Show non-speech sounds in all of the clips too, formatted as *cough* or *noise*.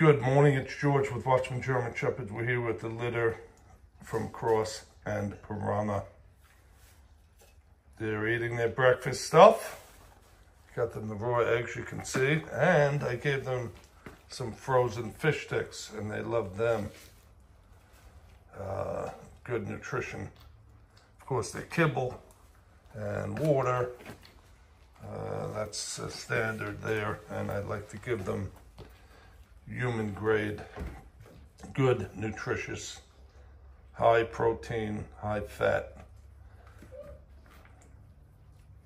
Good morning, it's George with Watchman German Shepherds. We're here with the litter from Cross and Piranha. They're eating their breakfast stuff. Got them the raw eggs, you can see. And I gave them some frozen fish sticks, and they love them. Uh, good nutrition. Of course, they kibble and water. Uh, that's standard there, and I'd like to give them human grade, good, nutritious, high protein, high fat,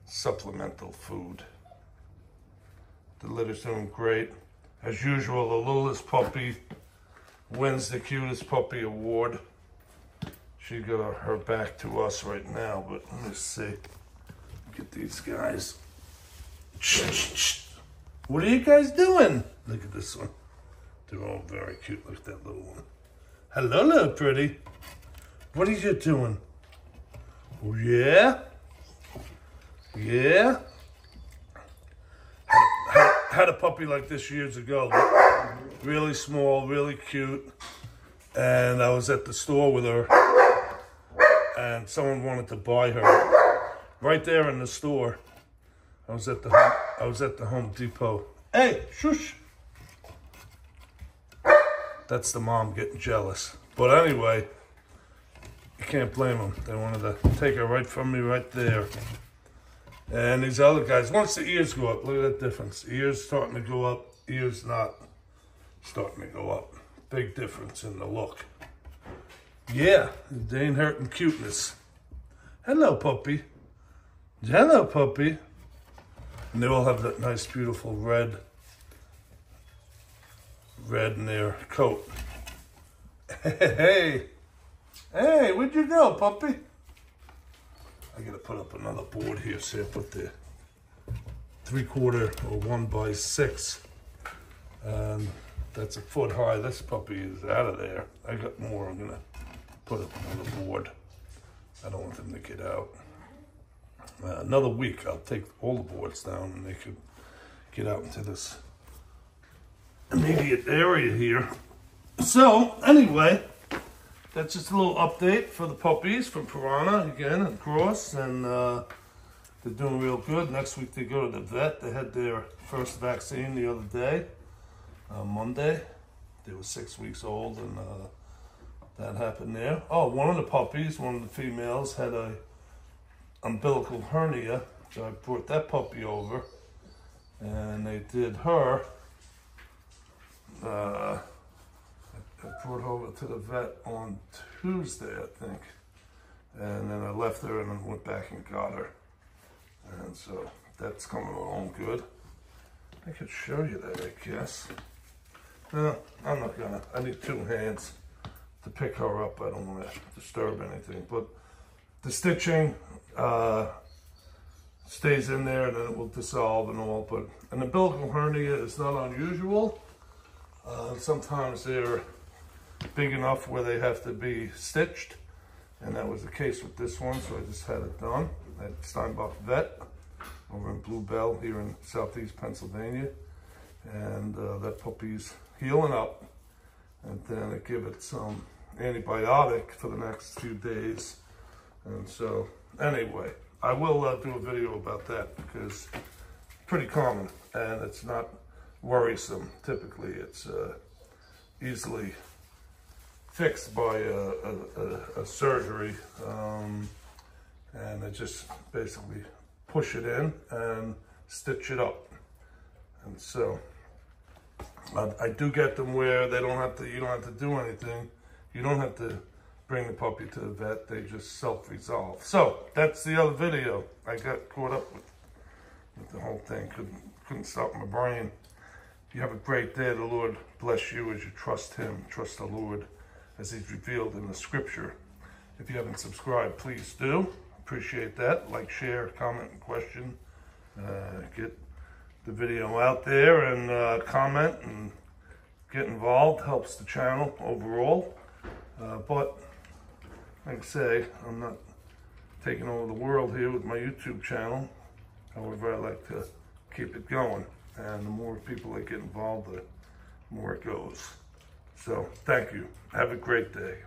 supplemental food. The litter's doing great. As usual, the Lula's puppy wins the cutest puppy award. She got her back to us right now, but let me see. Get these guys. What are you guys doing? Look at this one. They're all very cute. Look at that little one. Hello, little pretty. What are you doing? Oh, yeah? Yeah? Had, had, had a puppy like this years ago. Really small, really cute. And I was at the store with her. And someone wanted to buy her. Right there in the store. I was at the I was at the Home Depot. Hey, shush. That's the mom getting jealous. But anyway, you can't blame them. They wanted to take her right from me right there. And these other guys, once the ears go up, look at that difference. Ears starting to go up, ears not starting to go up. Big difference in the look. Yeah, they ain't hurting cuteness. Hello, puppy. Hello, puppy. And they all have that nice, beautiful red red in their coat. *laughs* Hey, hey, where'd you go, puppy? I gotta put up another board here, so I put the three quarter or one by six. And that's a foot high. This puppy is out of there. I got more. I'm gonna put up another board. I don't want them to get out. Uh, another week, I'll take all the boards down and they could get out into this immediate area here. So, anyway, that's just a little update for the puppies from Piranha again and Cross, and uh, they're doing real good. Next week they go to the vet. They had their first vaccine the other day, uh, Monday. They were six weeks old, and uh, that happened there. Oh, one of the puppies, one of the females, had a umbilical hernia, so I brought that puppy over, and they did her uh, I brought her over to the vet on Tuesday, I think. And then I left her and then went back and got her. And so that's coming along good. I could show you that, I guess. No, I'm not gonna. I need two hands to pick her up. I don't want to disturb anything. But the stitching uh, stays in there and then it will dissolve and all. But an umbilical hernia is not unusual. Uh, sometimes they're big enough where they have to be stitched. And that was the case with this one, so I just had it done at Steinbach Vet over in Blue Bell here in southeast Pennsylvania. And uh, that puppy's healing up. And then I give it some antibiotic for the next few days. And so, anyway, I will uh, do a video about that because pretty common and it's not worrisome. Typically, it's uh, easily fixed by a, a, a, surgery. Um, and I just basically push it in and stitch it up. And so I, I do get them where they don't have to, you don't have to do anything. You don't have to bring the puppy to the vet. They just self-resolve. So that's the other video. I got caught up with, with the whole thing. Couldn't, couldn't stop my brain. You have a great day. The Lord bless you as you trust him. Trust the Lord as he's revealed in the scripture. If you haven't subscribed, please do. Appreciate that. Like, share, comment, and question. Uh, get the video out there and uh, comment and get involved. Helps the channel overall. Uh, but, like I say, I'm not taking over the world here with my YouTube channel. However, I like to keep it going. And the more people that get involved, the more it goes. So thank you. Have a great day.